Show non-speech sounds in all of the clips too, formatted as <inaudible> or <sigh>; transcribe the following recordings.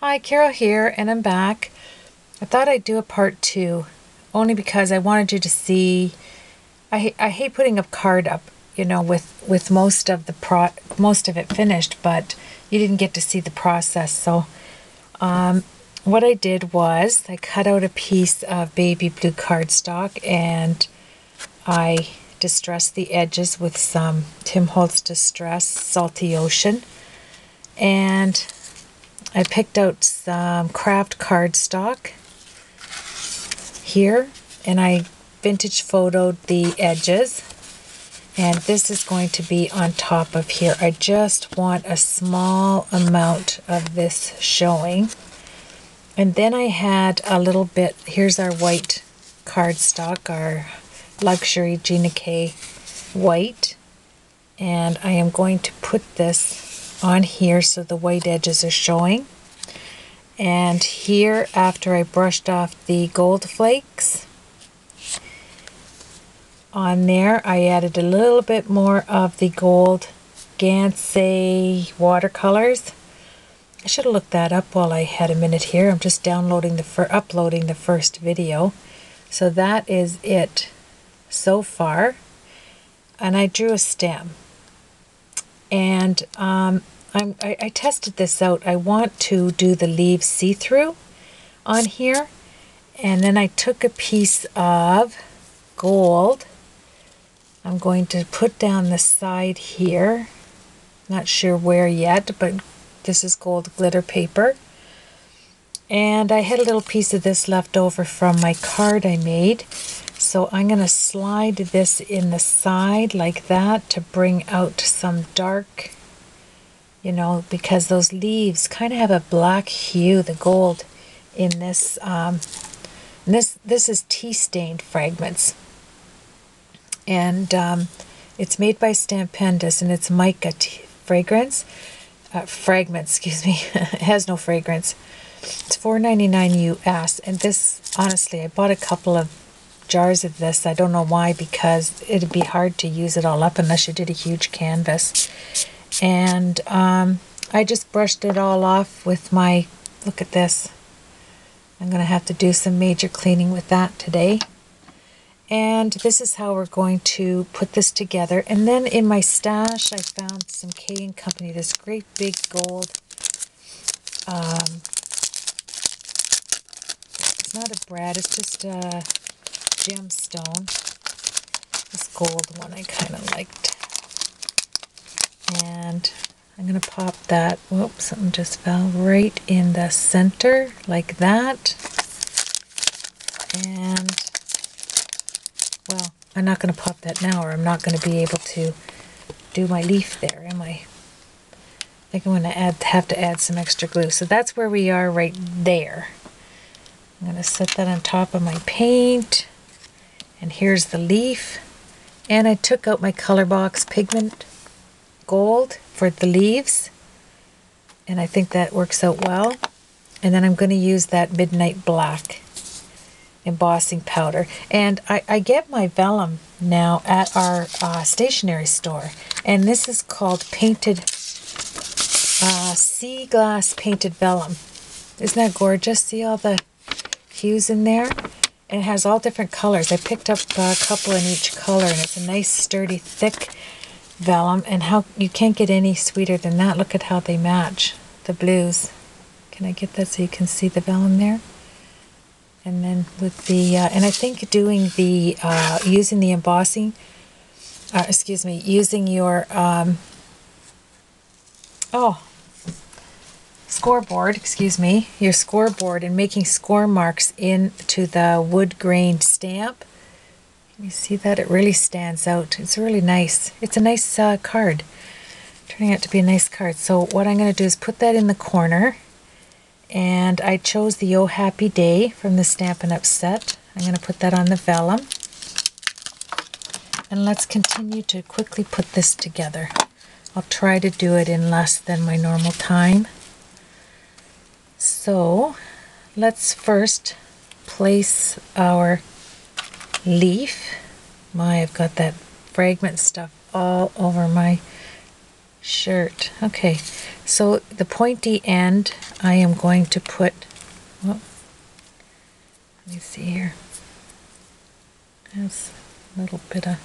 Hi, Carol here, and I'm back. I thought I'd do a part two, only because I wanted you to see. I I hate putting a card up, you know, with with most of the pro most of it finished, but you didn't get to see the process. So, um, what I did was I cut out a piece of baby blue cardstock and I distressed the edges with some Tim Holtz Distress Salty Ocean, and I picked out some craft cardstock here and I vintage photoed the edges and this is going to be on top of here. I just want a small amount of this showing. And then I had a little bit, here's our white cardstock, our luxury Gina K white. And I am going to put this on here so the white edges are showing. And here, after I brushed off the gold flakes, on there I added a little bit more of the gold Gansai watercolors. I should have looked that up while I had a minute here. I'm just downloading the for uploading the first video. So that is it so far. And I drew a stem. And um, I, I tested this out. I want to do the leaves see-through on here. And then I took a piece of gold. I'm going to put down the side here. Not sure where yet, but this is gold glitter paper. And I had a little piece of this left over from my card I made. So I'm going to slide this in the side like that to bring out some dark, you know, because those leaves kind of have a black hue, the gold in this. Um, this this is tea stained fragments, and um, it's made by Stampendous, and it's mica fragrance, uh, fragments. <laughs> Excuse me, it has no fragrance. It's $4.99 US, and this honestly, I bought a couple of jars of this. I don't know why, because it'd be hard to use it all up unless you did a huge canvas. And um, I just brushed it all off with my, look at this. I'm going to have to do some major cleaning with that today. And this is how we're going to put this together. And then in my stash, I found some K & Company, this great big gold, um, it's not a brad, it's just a gemstone. This gold one I kind of liked. And I'm going to pop that, whoops, something just fell right in the center like that. And, well, I'm not going to pop that now or I'm not going to be able to do my leaf there, am I? I think I'm going to add, have to add some extra glue. So that's where we are right there. I'm going to set that on top of my paint. And here's the leaf. And I took out my color box pigment gold for the leaves. And I think that works out well. And then I'm going to use that midnight black embossing powder. And I, I get my vellum now at our uh, stationery store. And this is called painted uh, sea glass painted vellum. Isn't that gorgeous? See all the hues in there? It has all different colors. I picked up a couple in each color, and it's a nice, sturdy, thick vellum. And how you can't get any sweeter than that. Look at how they match the blues. Can I get that so you can see the vellum there? And then with the, uh, and I think doing the, uh, using the embossing, uh, excuse me, using your, um, oh, scoreboard, excuse me, your scoreboard and making score marks into the wood grain stamp. You see that? It really stands out. It's really nice. It's a nice uh, card. Turning out to be a nice card. So what I'm going to do is put that in the corner. And I chose the Oh Happy Day from the Stampin' Up! set. I'm going to put that on the vellum. And let's continue to quickly put this together. I'll try to do it in less than my normal time. So let's first place our leaf. My, I've got that fragment stuff all over my shirt. Okay, So the pointy end, I am going to put, well, let me see here. There's a little bit of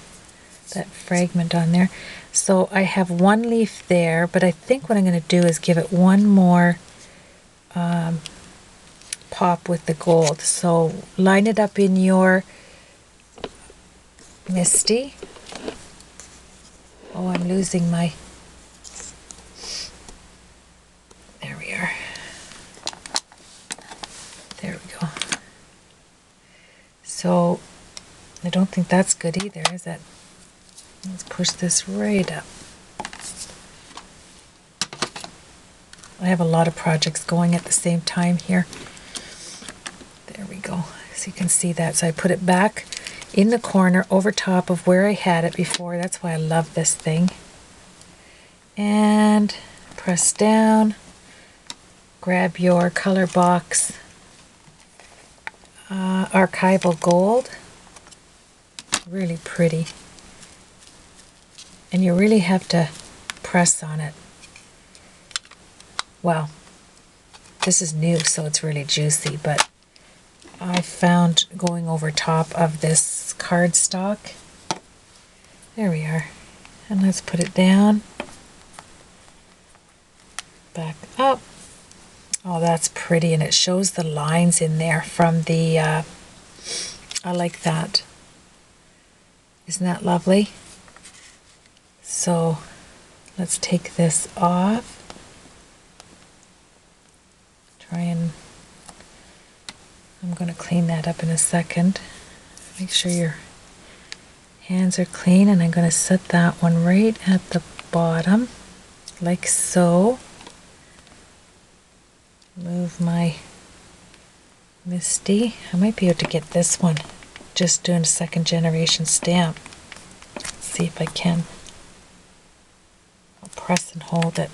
that fragment on there. So I have one leaf there, but I think what I'm going to do is give it one more um, pop with the gold. So line it up in your MISTI. Oh, I'm losing my... There we are. There we go. So, I don't think that's good either, is it? Let's push this right up. I have a lot of projects going at the same time here. There we go. So you can see that. So I put it back in the corner over top of where I had it before. That's why I love this thing. And press down. Grab your color box uh, archival gold. Really pretty. And you really have to press on it. Well, this is new, so it's really juicy, but I found going over top of this cardstock. There we are. And let's put it down. Back up. Oh, that's pretty, and it shows the lines in there from the, uh, I like that. Isn't that lovely? So let's take this off. Try and I'm going to clean that up in a second. Make sure your hands are clean and I'm going to set that one right at the bottom like so. Move my MISTI. I might be able to get this one just doing a second generation stamp. Let's see if I can. I'll press and hold it.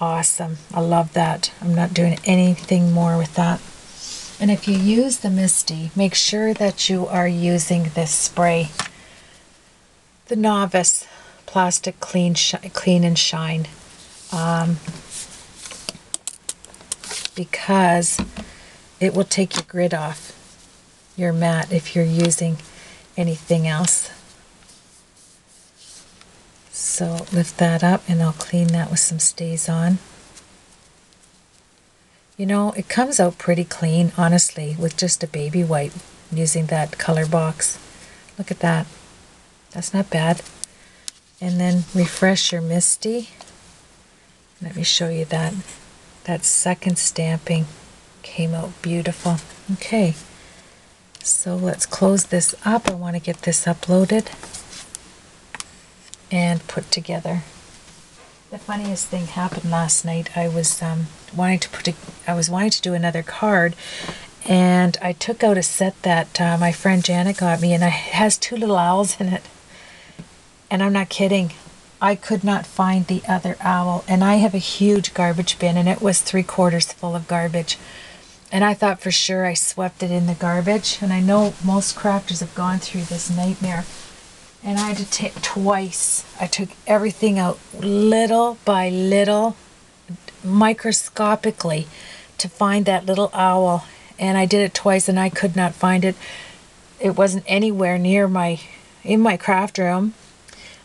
Awesome. I love that. I'm not doing anything more with that. And if you use the MISTI, make sure that you are using this spray. The Novus Plastic Clean, Clean and Shine. Um, because it will take your grit off your mat if you're using anything else. So lift that up and I'll clean that with some StazOn. You know, it comes out pretty clean, honestly, with just a baby wipe using that color box. Look at that. That's not bad. And then refresh your MISTI. Let me show you that. That second stamping came out beautiful. Okay, so let's close this up. I want to get this uploaded and put together. The funniest thing happened last night. I was um, wanting to put a, I was wanting to do another card, and I took out a set that uh, my friend Janet got me, and it has two little owls in it. And I'm not kidding. I could not find the other owl, and I have a huge garbage bin, and it was three quarters full of garbage. And I thought for sure I swept it in the garbage, and I know most crafters have gone through this nightmare and I had to take twice. I took everything out little by little, microscopically, to find that little owl. And I did it twice, and I could not find it. It wasn't anywhere near my in my craft room.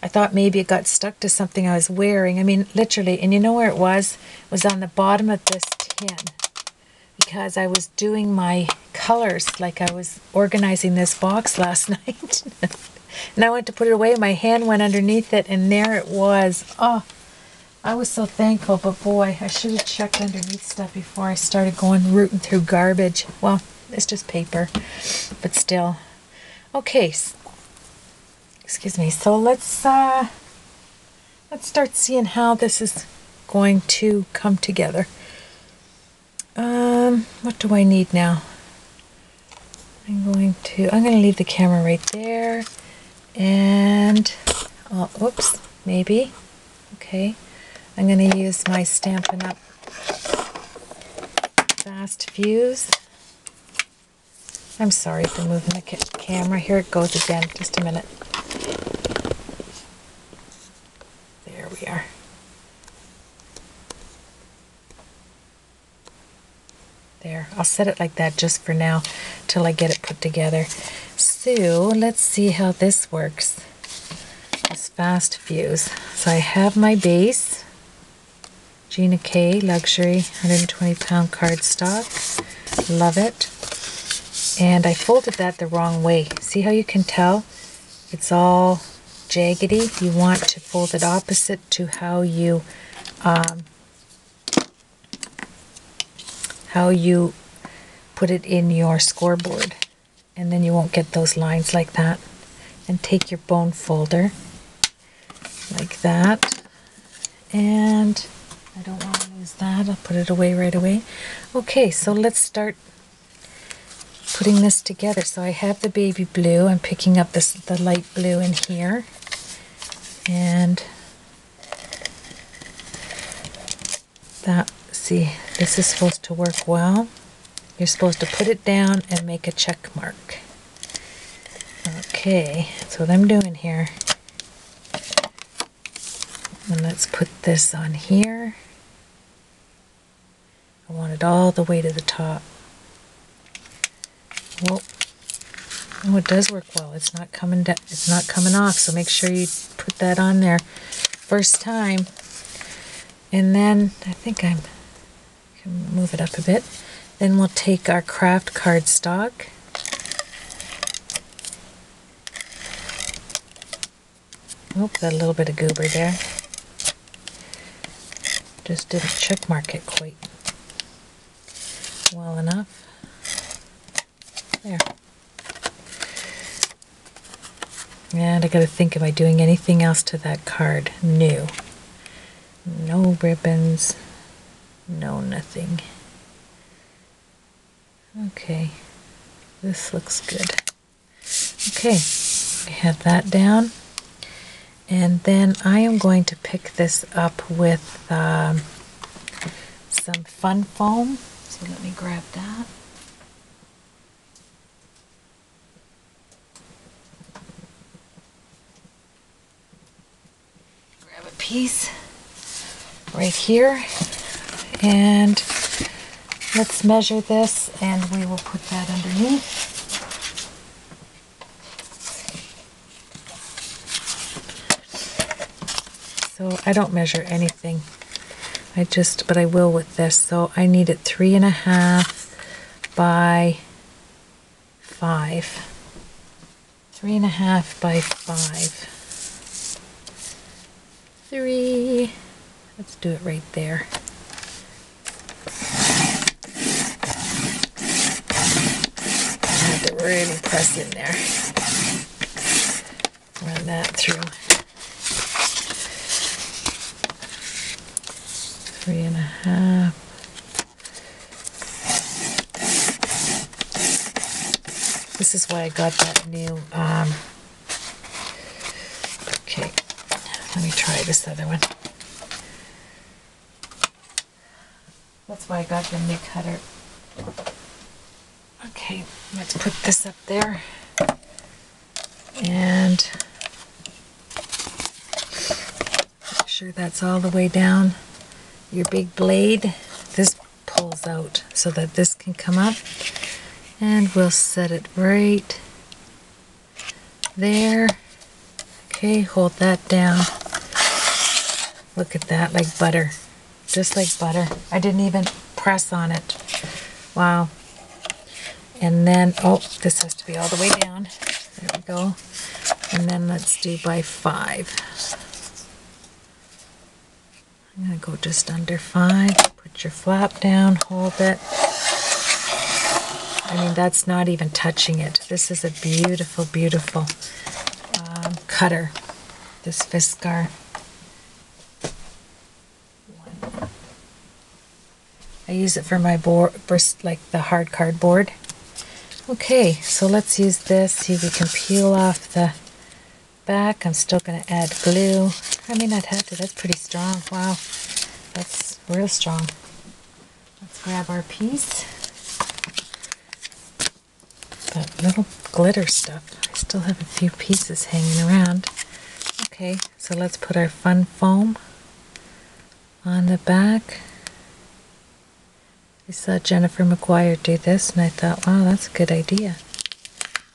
I thought maybe it got stuck to something I was wearing. I mean, literally. And you know where it was? It was on the bottom of this tin because I was doing my colors like I was organizing this box <laughs> last night. And I went to put it away. My hand went underneath it, and there it was. Oh, I was so thankful. But boy, I should have checked underneath stuff before I started going rooting through garbage. Well, it's just paper, but still. Okay. Excuse me. So let's uh, let's start seeing how this is going to come together. Um, what do I need now? I'm going to, I'm going to leave the camera right there and, uh, oh, oops, maybe. Okay, I'm going to use my Stampin' Up! Fast Fuse. I'm sorry for moving the ca camera. Here it goes again. Just a minute. There we are. There. I'll set it like that just for now till I get it put together. So let's see how this works. This fast fuse. So I have my base, Gina K Luxury 120 pound cardstock. Love it. And I folded that the wrong way. See how you can tell? It's all jaggedy. You want to fold it opposite to how you um, how you put it in your scoreboard and then you won't get those lines like that. And take your bone folder like that. And I don't want to lose that. I'll put it away right away. Okay so let's start putting this together. So I have the baby blue. I'm picking up this the light blue in here. And that see this is supposed to work well you're supposed to put it down and make a check mark. Okay that's what I'm doing here and let's put this on here. I want it all the way to the top. Well oh it does work well. It's not coming down it's not coming off so make sure you put that on there first time. And then I think I'm can move it up a bit then we'll take our craft cardstock Oh, got a little bit of goober there. Just didn't check mark it quite well enough. There. And I gotta think, am I doing anything else to that card? No. No ribbons. No nothing. Okay. This looks good. Okay. I have that down. And then I am going to pick this up with um, some fun foam. So let me grab that. Grab a piece right here. And let's measure this and we will put that underneath. So I don't measure anything. I just, but I will with this. So I need it three and a half by five. Three and a half by five. Three. Let's do it right there. I have to really press in there. Run that through. three and a half. This is why I got that new, um, okay, let me try this other one. That's why I got the new cutter. Okay, let's put this up there. And make sure that's all the way down your big blade, this pulls out so that this can come up. And we'll set it right there. Okay, hold that down. Look at that, like butter. Just like butter. I didn't even press on it. Wow. And then, oh, this has to be all the way down. There we go. And then let's do by five. I'm going to go just under five. Put your flap down, hold it. I mean, that's not even touching it. This is a beautiful, beautiful um, cutter, this Fiskar. I use it for my board, like the hard cardboard. Okay, so let's use this. See if we can peel off the back. I'm still going to add glue. I mean, I'd have to. That's pretty strong. Wow. That's real strong. Let's grab our piece. That little glitter stuff. I still have a few pieces hanging around. Okay, so let's put our fun foam on the back. I saw Jennifer McGuire do this and I thought, wow, that's a good idea.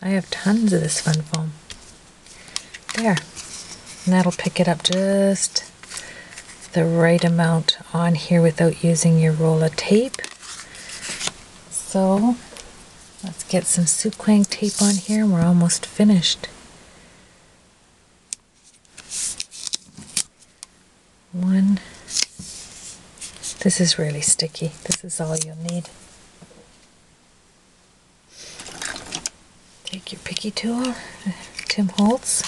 I have tons of this fun foam. There. And that'll pick it up just the right amount on here without using your roll of tape. So let's get some Souquang tape on here and we're almost finished. One. This is really sticky. This is all you'll need. Take your picky tool, Tim Holtz.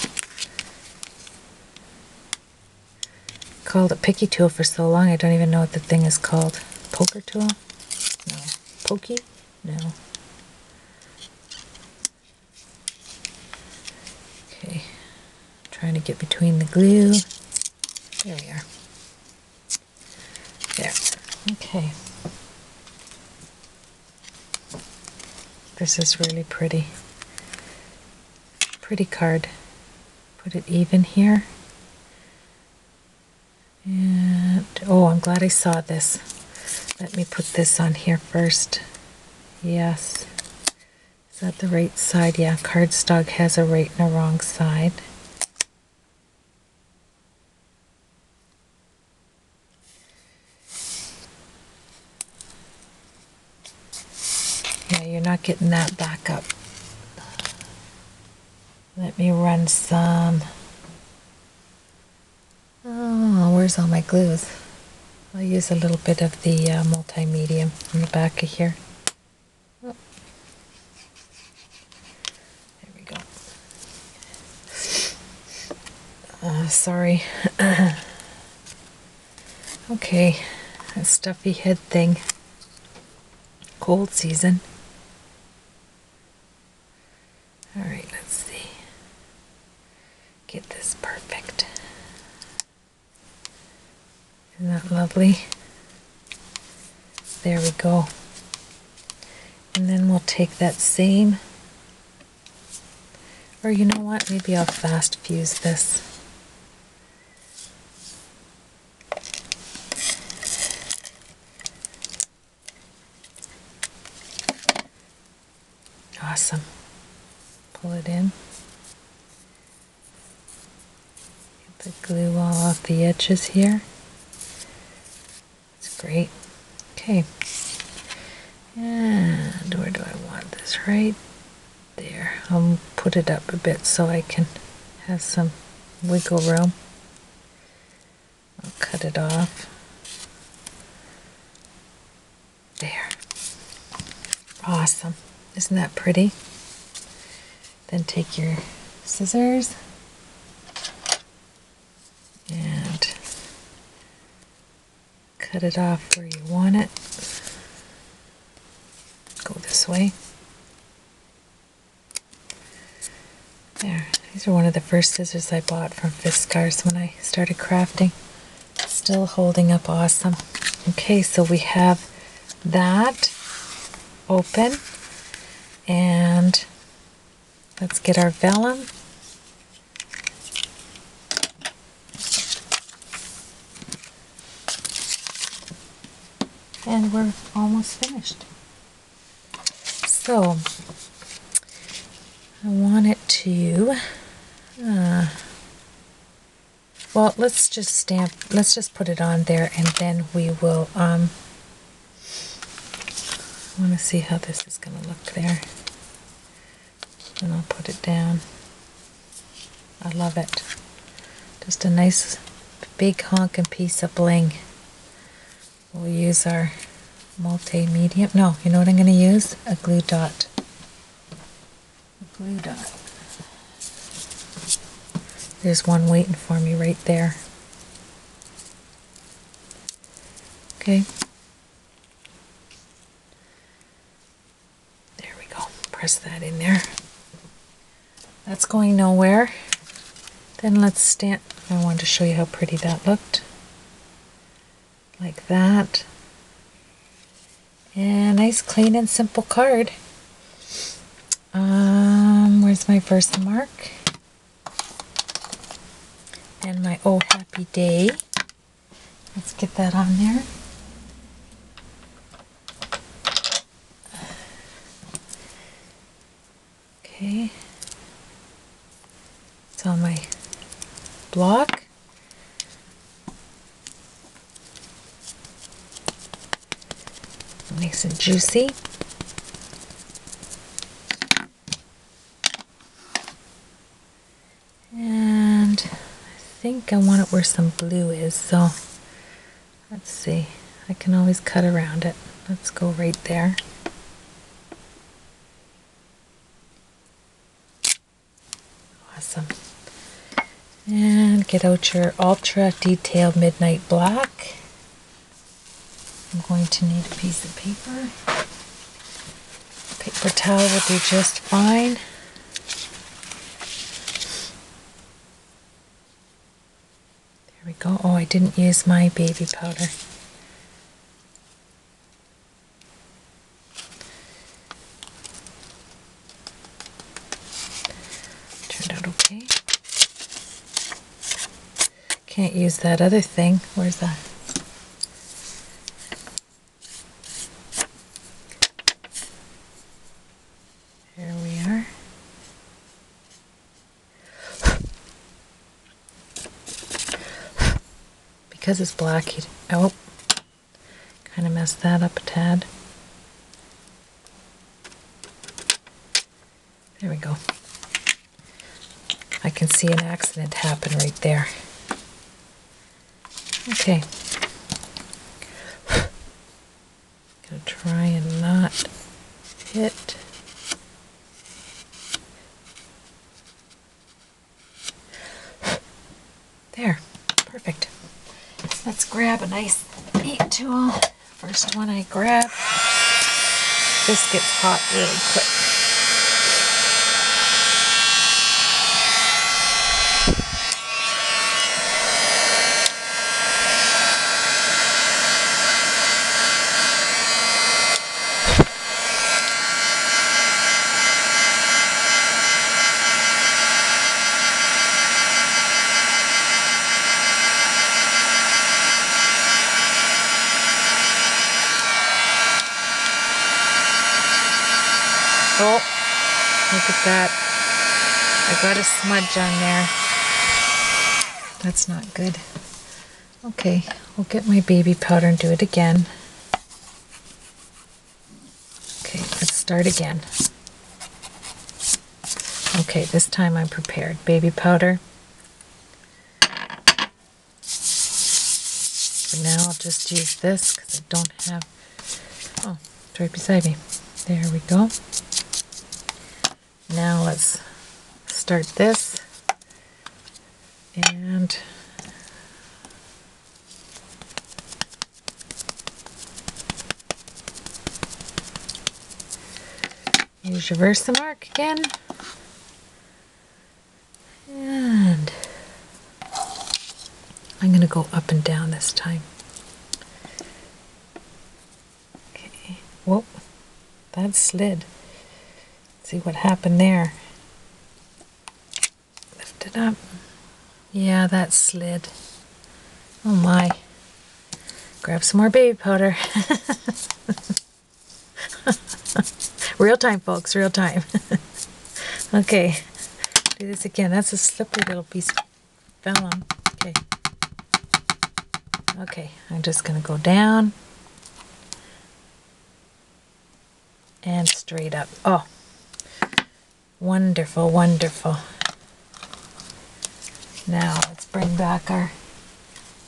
Called a picky tool for so long I don't even know what the thing is called. Poker tool? No. Pokey? No. Okay. Trying to get between the glue. There we are. There. Okay. This is really pretty. Pretty card. Put it even here. And, oh, I'm glad I saw this. Let me put this on here first. Yes. Is that the right side? Yeah, cardstock has a right and a wrong side. Yeah, you're getting that back up. Let me run some. Oh, where's all my glues? I'll use a little bit of the uh, multi-medium in the back of here. Oh. There we go. Uh, sorry. <coughs> okay, a stuffy head thing. Cold season. All right, let's see. Get this perfect. Lovely? There we go. And then we'll take that same, or you know what, maybe I'll fast fuse this. Awesome pull it in. Get the glue all off the edges here. That's great. Okay. And where do I want this? Right there. I'll put it up a bit so I can have some wiggle room. I'll cut it off. There. Awesome. Isn't that pretty? Then take your scissors and it off where you want it. Go this way. There. These are one of the first scissors I bought from Fiskars when I started crafting. Still holding up awesome. Okay, so we have that open and Let's get our vellum. And we're almost finished. So, I want it to, uh, well, let's just stamp, let's just put it on there and then we will, um, I want to see how this is going to look there and I'll put it down. I love it. Just a nice big honking piece of bling. We'll use our multi-medium. No, you know what I'm going to use? A glue dot. A glue dot. There's one waiting for me right there. Okay. There we go. Press that in there. That's going nowhere. Then let's stand, I wanted to show you how pretty that looked. Like that. Yeah, nice, clean, and simple card. Um, where's my Versamark? And my Oh Happy Day. Let's get that on there. Okay. It's on my block. Nice and juicy. And I think I want it where some blue is, so let's see. I can always cut around it. Let's go right there. Awesome. And get out your ultra detailed midnight black. Going to need a piece of paper. Paper towel will do just fine. There we go. Oh, I didn't use my baby powder. Turned out okay. Can't use that other thing. Where's that? There we are. Because it's black, oh, kind of messed that up a tad. There we go. I can see an accident happen right there. Okay. <sighs> Gonna try and not hit. There, perfect. Let's grab a nice neat tool. First one I grab. This gets hot really quick. Oh, look at that. I got a smudge on there. That's not good. Okay, we'll get my baby powder and do it again. Okay, let's start again. Okay, this time I'm prepared. Baby powder. For now, I'll just use this because I don't have. Oh, it's right beside me. There we go. Now let's start this and use your Versamark again and I'm going to go up and down this time. Okay, whoa, that slid. See what happened there. Lift it up. Yeah, that slid. Oh my. Grab some more baby powder. <laughs> real time, folks, real time. <laughs> okay, do this again. That's a slippery little piece of vellum. Okay. Okay, I'm just going to go down and straight up. Oh, Wonderful, wonderful. Now let's bring back our,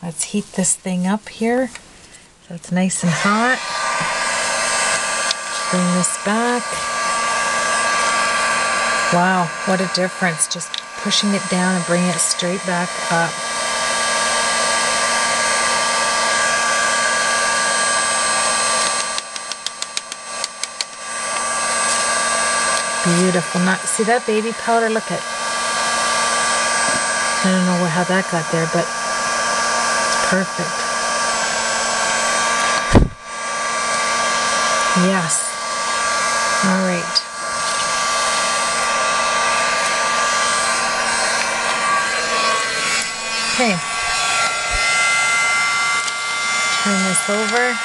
let's heat this thing up here so it's nice and hot. Bring this back. Wow, what a difference. Just pushing it down and bringing it straight back up. Beautiful. Not see that baby powder? Look at. I don't know how that got there, but it's perfect. Yes. All right. Okay. Turn this over.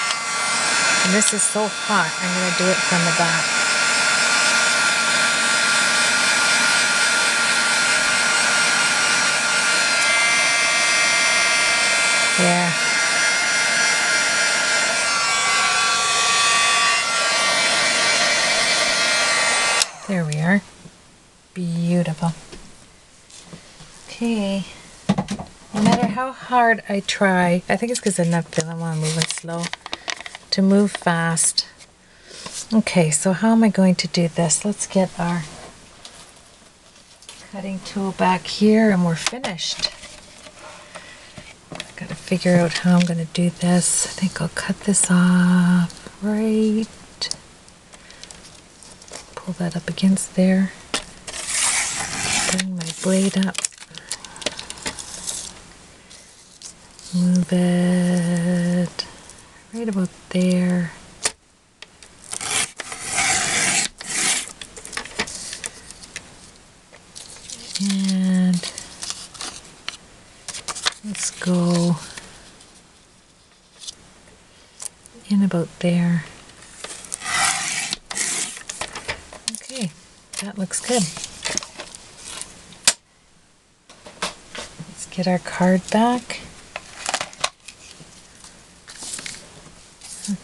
And this is so hot. I'm going to do it from the back. There we are. Beautiful. Okay. No matter how hard I try, I think it's because I'm not feeling while I'm moving slow, to move fast. Okay, so how am I going to do this? Let's get our cutting tool back here and we're finished. I've got to figure out how I'm going to do this. I think I'll cut this off right. Pull that up against there. Bring my blade up. Move it right about there. And let's go in about there. Okay, that looks good. Let's get our card back.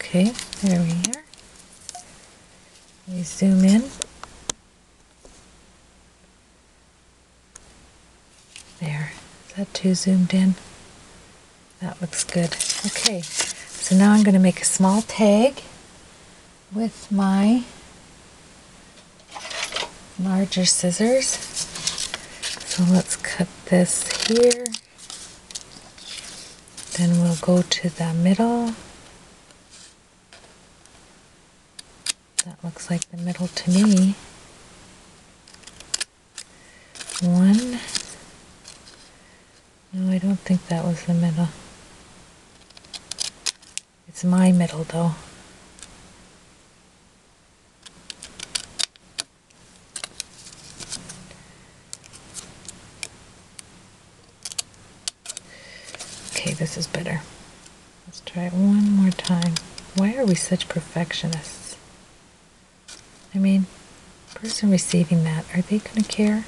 Okay, there we are. We zoom in. There. Is that too zoomed in? That looks good. Okay, so now I'm going to make a small tag with my larger scissors. So let's cut this here. Then we'll go to the middle. That looks like the middle to me. One. No, I don't think that was the middle. It's my middle though. Okay, this is better. Let's try it one more time. Why are we such perfectionists? I mean, person receiving that, are they going to care?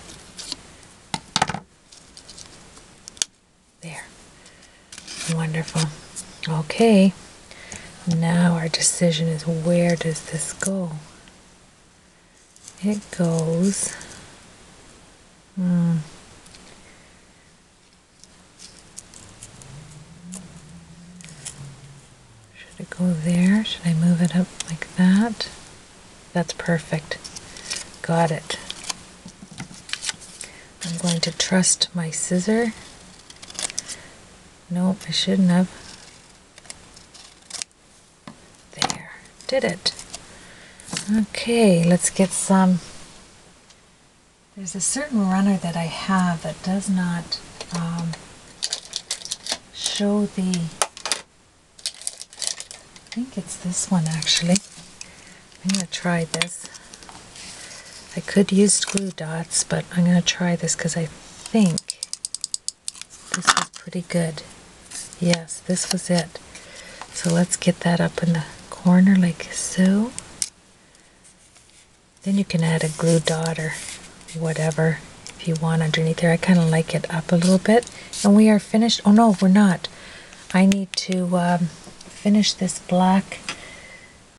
There. Wonderful. Okay. Now our decision is where does this go? It goes. Hmm. Should it go there? Should I move it up? That's perfect. Got it. I'm going to trust my scissor. Nope, I shouldn't have. There, did it. Okay, let's get some. There's a certain runner that I have that does not um, show the. I think it's this one actually. I'm going to try this. I could use glue dots, but I'm going to try this because I think this is pretty good. Yes, this was it. So let's get that up in the corner like so. Then you can add a glue dot or whatever if you want underneath there. I kind of like it up a little bit. And we are finished. Oh no, we're not. I need to um, finish this black